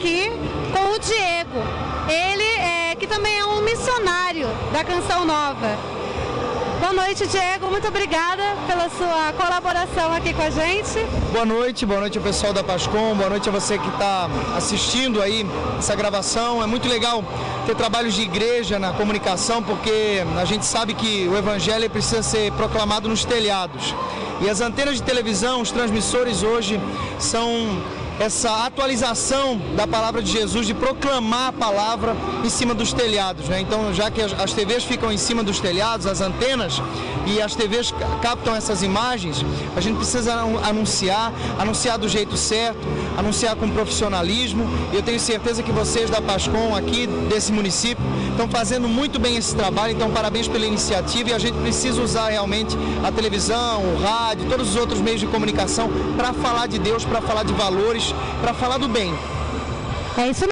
aqui com o Diego. Ele é que também é um missionário da Canção Nova. Boa noite, Diego. Muito obrigada pela sua colaboração aqui com a gente. Boa noite, boa noite ao pessoal da Pascom, boa noite a você que está assistindo aí essa gravação. É muito legal ter trabalhos de igreja na comunicação, porque a gente sabe que o evangelho precisa ser proclamado nos telhados. E as antenas de televisão, os transmissores hoje são essa atualização da palavra de Jesus, de proclamar a palavra em cima dos telhados. Né? Então, já que as, TVs ficam em cima dos telhados, as antenas, e as TVs captam essas imagens, a gente precisa anunciar, anunciar do jeito certo, anunciar com profissionalismo. E eu tenho certeza que vocês da Pascom aqui desse município estão fazendo muito bem esse trabalho, então parabéns pela iniciativa e a gente precisa usar realmente a televisão, o rádio, todos os outros meios de comunicação para falar de Deus, para falar de valores, para falar do bem. É isso